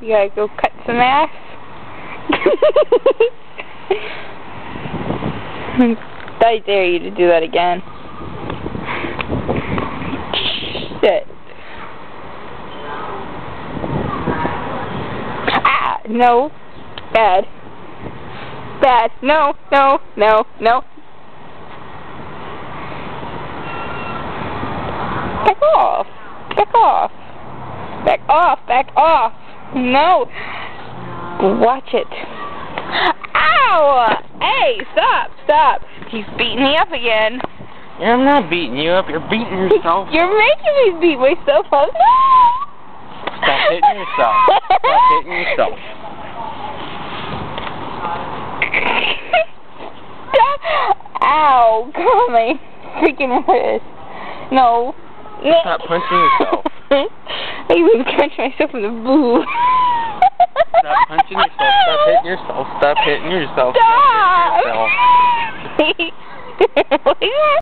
You gotta go cut some ass. I dare you to do that again. Shit. Ah, no. Bad. Bad. No, no, no, no. Back off. Back off. Back off. Back off. No. Watch it. Ow! Hey, stop, stop. He's beating me up again. I'm not beating you up. You're beating yourself. You're making me beat myself up. Stop hitting yourself. Stop hitting yourself. Ow, God, my freaking wrist. No. No. Stop punching yourself. I even punched myself in the boob. Stop punching yourself. Stop hitting yourself. Stop hitting yourself. Stop! Stop hitting yourself.